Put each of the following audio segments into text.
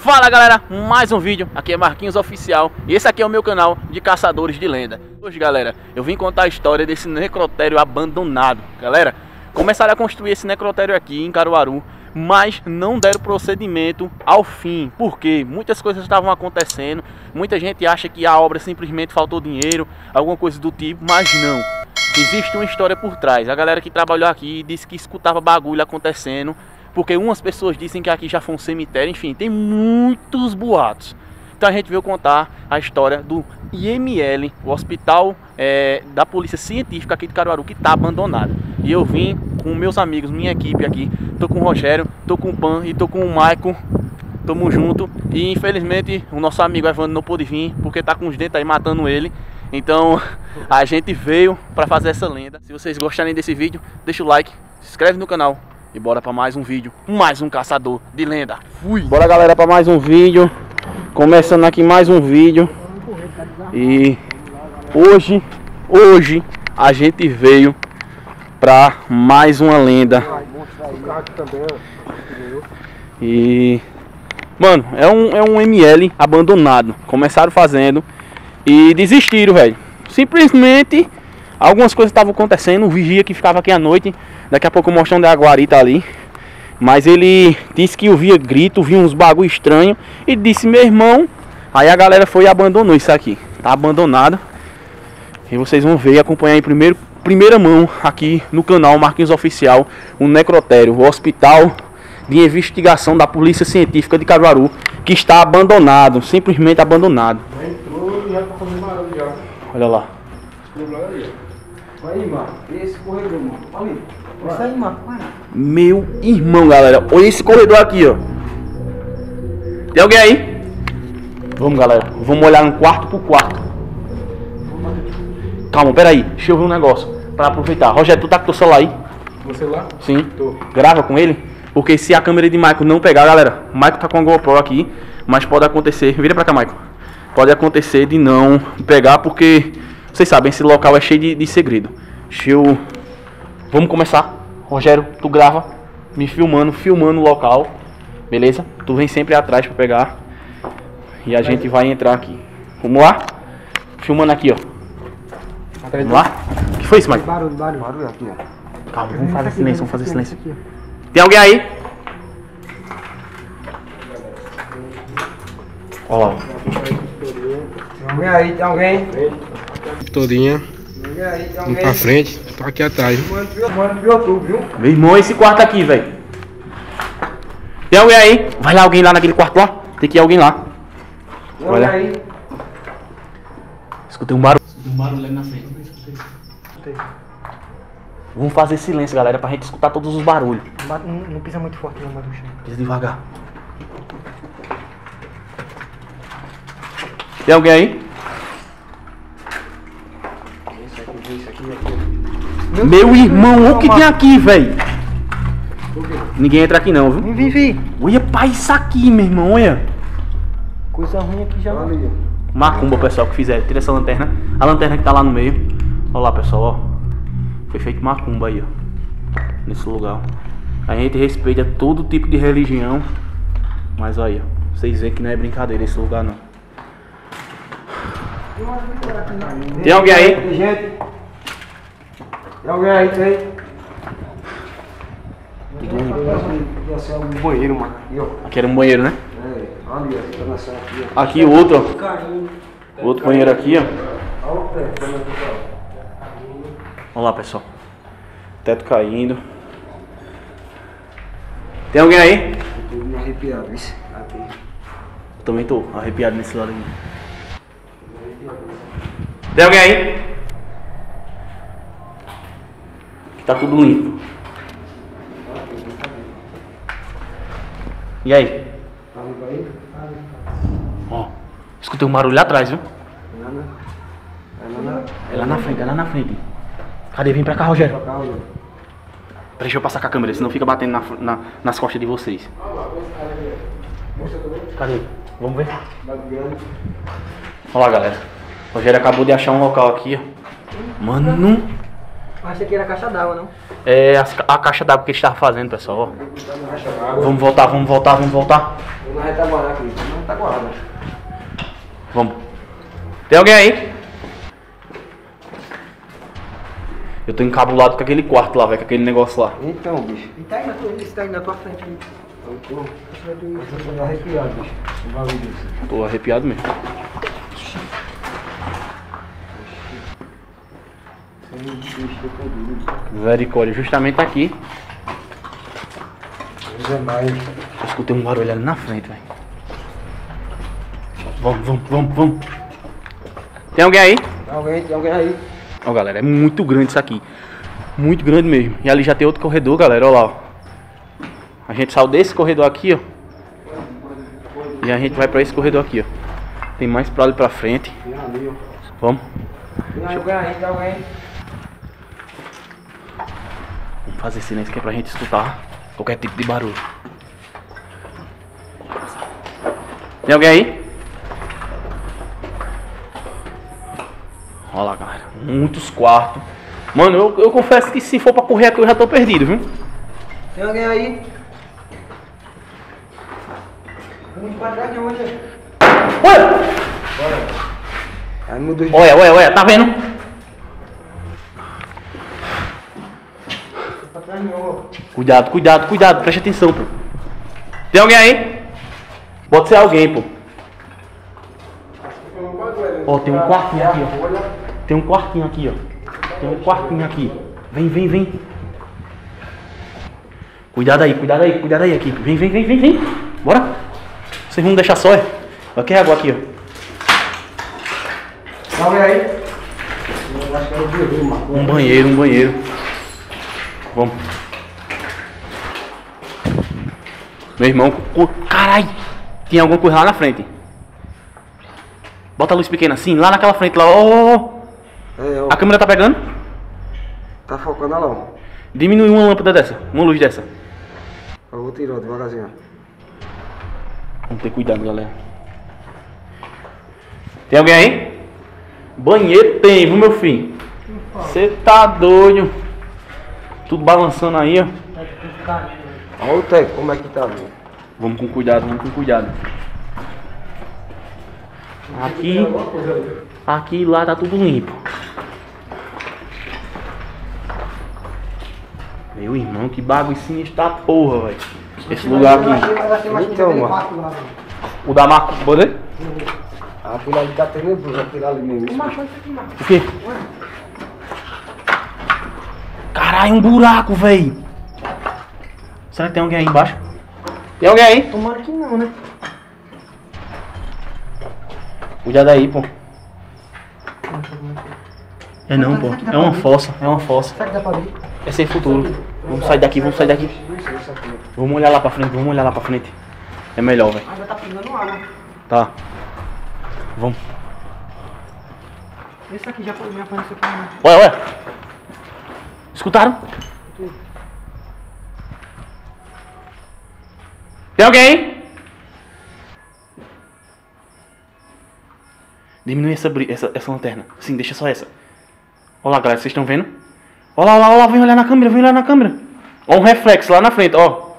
Fala galera, mais um vídeo, aqui é Marquinhos Oficial e esse aqui é o meu canal de caçadores de lenda. Hoje galera, eu vim contar a história desse necrotério abandonado. Galera, começaram a construir esse necrotério aqui em Caruaru Mas não deram procedimento ao fim Porque muitas coisas estavam acontecendo. Muita gente acha que a obra simplesmente faltou dinheiro, alguma coisa do tipo Mas não, existe uma história por trás. A galera que trabalhou aqui disse que escutava bagulho acontecendo porque umas pessoas dizem que aqui já foi um cemitério, enfim, tem muitos boatos. Então a gente veio contar a história do IML, o Hospital é, da Polícia Científica aqui de Caruaru, que está abandonado. E eu vim com meus amigos, minha equipe aqui, tô com o Rogério, tô com o Pan e tô com o Maicon. Tamo junto. E infelizmente o nosso amigo Evandro não pôde vir, porque tá com os dentes aí matando ele. Então a gente veio para fazer essa lenda. Se vocês gostarem desse vídeo, deixa o like, se inscreve no canal, e bora para mais um vídeo, mais um caçador de lenda. Fui! Bora galera para mais um vídeo. Começando aqui mais um vídeo. E hoje, hoje a gente veio para mais uma lenda. E mano, é um é um ML abandonado. Começaram fazendo e desistiram, velho. Simplesmente algumas coisas estavam acontecendo, o vigia que ficava aqui à noite Daqui a pouco o mostrão da Aguari tá ali. Mas ele disse que ouvia grito, via uns bagulho estranho. E disse, meu irmão. Aí a galera foi e abandonou isso aqui. Tá abandonado. E vocês vão ver e acompanhar em primeiro, primeira mão aqui no canal Marquinhos Oficial. O necrotério, o hospital de investigação da Polícia Científica de Caruaru. Que está abandonado, simplesmente abandonado. Olha lá. Aí, mano, esse corredor, mano. Olha aí. Isso aí, mano. Meu irmão, galera. Olha esse corredor aqui, ó. Tem alguém aí? Vamos, galera. Vamos olhar um quarto por quarto. Calma, pera aí. Deixa eu ver um negócio. Pra aproveitar. Rogério, tu tá com teu celular aí? Meu celular? Sim. Tô. Grava com ele. Porque se a câmera de Michael não pegar, galera. O Michael tá com a GoPro aqui. Mas pode acontecer. Vira pra cá, Michael. Pode acontecer de não pegar porque... Vocês sabem, esse local é cheio de, de segredo. Deixa eu Vamos começar. Rogério, tu grava me filmando, filmando o local. Beleza? Tu vem sempre atrás para pegar. E a gente vai entrar aqui. Vamos lá? Filmando aqui, ó. Vamos lá? O que foi isso, Mike? Barulho, barulho. Barulho aqui, ó. Calma, vamos fazer silêncio, vamos fazer silêncio. Tem alguém aí? Olha lá. Tem alguém aí? Tem alguém? Todinha. Um pra frente, tô aqui atrás. Meu irmão, esse quarto aqui, velho. Tem alguém aí? Vai lá alguém lá naquele quarto lá. Tem que ir alguém lá. Olha aí. Escutei um barulho. Um barulho ali na frente. Vamos fazer silêncio, galera, pra gente escutar todos os barulhos. Não, não pisa muito forte não, Maduxa. Pisa devagar. Tem alguém aí? Meu irmão, o que tem aqui, velho? Ninguém entra aqui não, viu? Vem, vem, vem. Olha pra isso aqui, meu irmão, olha. Coisa ruim aqui já. Olha. Macumba, pessoal, que fizeram. Tira essa lanterna. A lanterna que tá lá no meio. Olha lá, pessoal, ó. Foi feito macumba aí, ó. Nesse lugar. A gente respeita todo tipo de religião. Mas aí, ó. Vocês veem que não é brincadeira esse lugar, não. Tem alguém aí? Tem gente. Tem alguém aí, tem? Ser um banheiro, mano. Aqui. Aqui era um banheiro, né? É, ali. Tá na sala aqui, ó. Aqui o outro, ó. Outro banheiro aqui, ó. Olha o pé, como é tá? Vamos lá, pessoal. Teto caindo. Tem alguém aí? Eu tô arrepiado, isso. Aqui. Eu também tô arrepiado nesse lado aqui. Tem alguém aí? Que tá tudo limpo. E aí? Ó, escutei um barulho lá atrás, viu? É lá na frente, é lá na frente. Cadê? Vem pra cá, Rogério. Deixa eu passar com a câmera, senão fica batendo na, na- nas costas de vocês. Cadê? Vamos ver. Olha lá, galera. O Rogério acabou de achar um local aqui, ó. Mano, Achei que era caixa d'água, não? É ca- a caixa d'água que ele estava fazendo, pessoal, ó. Vamos voltar, vamos voltar, vamos voltar. Retabanar aqui. tá guarda. Vamos. Tem alguém aí? Eu tô encabulado com aquele quarto lá, velho, com aquele negócio lá. Então, bicho. E tá aí na tua, tá aí na tua frente. aí. Eu tô, eu tô arrepiado, bicho. Tô arrepiado mesmo. Sem bicho, eu tô duro. Misericórdia, justamente aqui. Deus é mais. Eu escutei um barulho ali na frente, velho. Vamos, vamos, vamos, vamos. Tem alguém aí? Tem alguém, tem alguém aí. Ó, galera, é muito grande isso aqui. Muito grande mesmo. E ali já tem outro corredor, galera, ó lá, ó. A gente saiu desse corredor aqui, ó. E a gente vai pra esse corredor aqui, ó. Tem mais pra ali pra frente. Vamos. Tem alguém aí, tem alguém. Fazer silêncio que é pra gente escutar qualquer tipo de barulho. Tem alguém aí? Olha lá, galera. Muitos quartos. Mano, eu, eu confesso que se for pra correr aqui eu já tô perdido, viu? Tem alguém aí? Vamos pra trás de onde? Ué! Olha, olha, olha, tá vendo? Pra trás de onde? Cuidado, cuidado, cuidado, preste atenção, pô. Tem alguém aí? Pode ser alguém, pô. Ó, tem um quartinho aqui, ó. Tem um quartinho aqui, ó. Tem um quartinho aqui. Vem, vem, vem. Cuidado aí, cuidado aí, cuidado aí aqui. Vem, vem, vem, vem, vem. Bora. Vocês vão deixar só, é? Aqui é água aqui, ó. Tem alguém aí? Um banheiro, um banheiro. Vamos. Meu irmão, carai! Tinha alguma coisa lá na frente. Bota a luz pequena assim, lá naquela frente lá. Ó, ó. É. A câmera tá pegando? Tá focando lá, ó. Diminui uma lâmpada dessa, uma luz dessa. Eu vou tirar devagarzinho. Vamos ter cuidado, galera. Tem alguém aí? Banheiro tem, viu, meu filho? Você tá doido? Tudo balançando aí, ó. Olha o teco, como é que tá, viu? Vamos com cuidado, vamos com cuidado. Aqui, aqui e lá tá tudo limpo. Meu irmão, que bagulho sinistro da porra, velho. Esse lugar aqui. Então, mano. O da Marco, poder? Aquilo ali tá tenebroso, aquilo ali mesmo. O quê? Caralho, um buraco, velho. Será que tem alguém aí embaixo? Tem alguém aí? Tomara que não, né? Cuidado aí, pô. É não, pô. É uma fossa, é uma fossa. Será que dá pra ver? É sem futuro. Vamos sair daqui, vamos sair daqui. Vamos olhar lá pra frente, vamos olhar lá pra frente. É melhor, velho. Ainda tá pingando água. Tá. Vamos. Esse aqui já, já apareceu aqui. Né? Olha, olha. Escutaram? Tem alguém? Diminui essa, essa, essa lanterna. Sim, deixa só essa. Olha lá, galera, vocês estão vendo? Olha lá, olha lá, olha lá, vem olhar na câmera, vem olhar na câmera. Ó, um reflexo lá na frente, ó.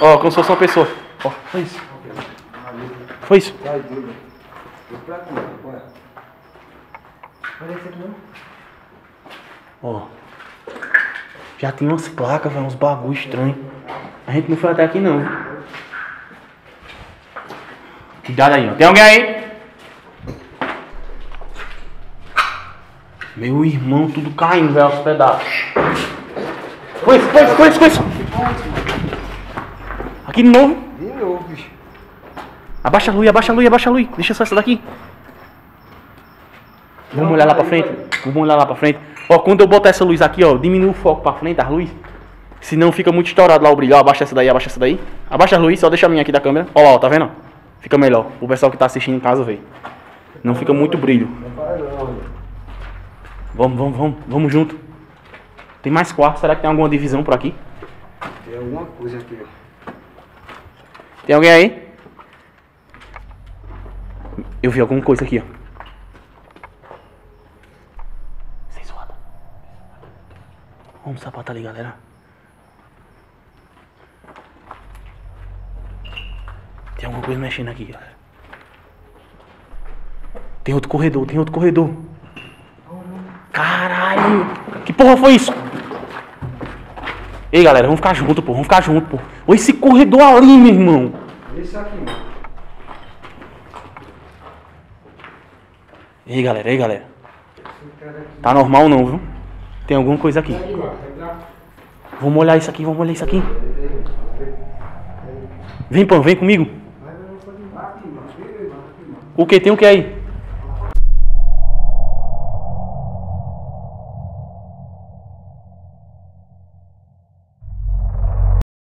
Ó, como se fosse uma pessoa. Ó, foi isso. Foi isso. Olha. Olha. Ó. Já tem umas placas, velho, uns bagulho estranho. A gente não foi até aqui não. Cuidado aí, ó. Tem alguém aí? Meu irmão, tudo caindo, velho, aos pedaços. Foi foi foi foi. Aqui de novo. De novo, bicho. Abaixa a luz, abaixa a luz, abaixa a luz. Deixa só essa daqui. Vamos olhar lá pra frente. Vamos olhar lá pra frente. Ó, quando eu botar essa luz aqui, ó, diminui o foco pra frente, as luzes. Senão fica muito estourado lá o brilho. Ó, abaixa essa daí, abaixa essa daí. Abaixa a luz, só deixa a minha aqui da câmera. Ó lá, ó, tá vendo? Fica melhor. O pessoal que tá assistindo em casa vê. Não fica muito brilho. Vamos, vamos, vamos. Vamos junto. Tem mais quarto. Será que tem alguma divisão por aqui? Tem alguma coisa aqui, ó. Tem alguém aí? Eu vi alguma coisa aqui, ó. Sem zoada. Vamos sapato ali, galera. Tem alguma coisa mexendo aqui, galera. Tem outro corredor, tem outro corredor. Caralho! Que porra foi isso? Ei, galera, vamos ficar junto, pô. Vamos ficar junto, pô. Olha esse corredor ali, meu irmão. Esse aqui, mano. Ei, galera, ei, galera. Tá normal não, viu? Tem alguma coisa aqui. Vamos olhar isso aqui, vamos olhar isso aqui. Vem, pão, vem comigo. Vai, vai, vai, vai. Aqui, mano. Aqui, mano. O que? Tem o que aí?